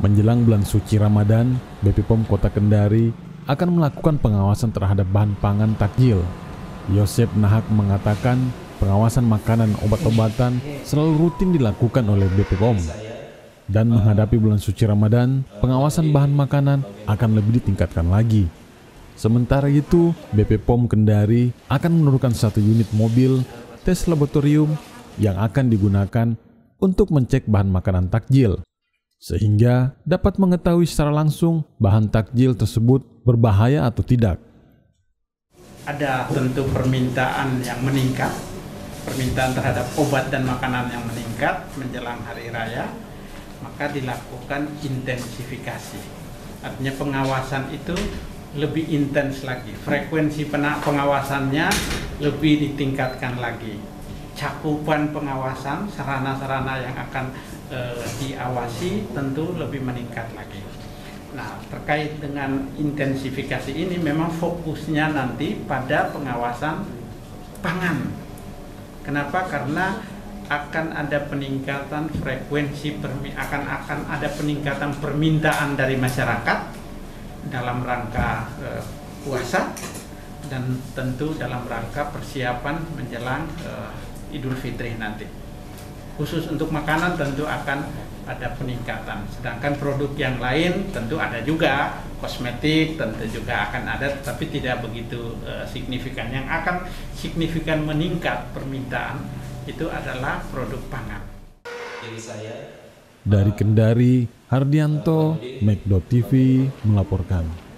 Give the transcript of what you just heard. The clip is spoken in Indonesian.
Menjelang bulan suci Ramadan, BP POM Kota Kendari akan melakukan pengawasan terhadap bahan pangan takjil. Yosep Nahak mengatakan pengawasan makanan obat-obatan selalu rutin dilakukan oleh BP POM. Dan menghadapi bulan suci Ramadan, pengawasan bahan makanan akan lebih ditingkatkan lagi. Sementara itu, BP POM Kendari akan menurunkan satu unit mobil tes laboratorium yang akan digunakan untuk mencek bahan makanan takjil sehingga dapat mengetahui secara langsung bahan takjil tersebut berbahaya atau tidak. Ada tentu permintaan yang meningkat, permintaan terhadap obat dan makanan yang meningkat menjelang hari raya, maka dilakukan intensifikasi. Artinya pengawasan itu lebih intens lagi, frekuensi pengawasannya lebih ditingkatkan lagi. Cakupan pengawasan, sarana-sarana yang akan eh, diawasi tentu lebih meningkat lagi. Nah, terkait dengan intensifikasi ini memang fokusnya nanti pada pengawasan pangan. Kenapa? Karena akan ada peningkatan frekuensi akan akan ada peningkatan permintaan dari masyarakat dalam rangka eh, puasa dan tentu dalam rangka persiapan menjelang eh, Idul Fitri nanti khusus untuk makanan tentu akan ada peningkatan. Sedangkan produk yang lain tentu ada juga, kosmetik tentu juga akan ada, tapi tidak begitu uh, signifikan. Yang akan signifikan meningkat permintaan itu adalah produk pangan. Dari Kendari, Hardianto, Make TV melaporkan.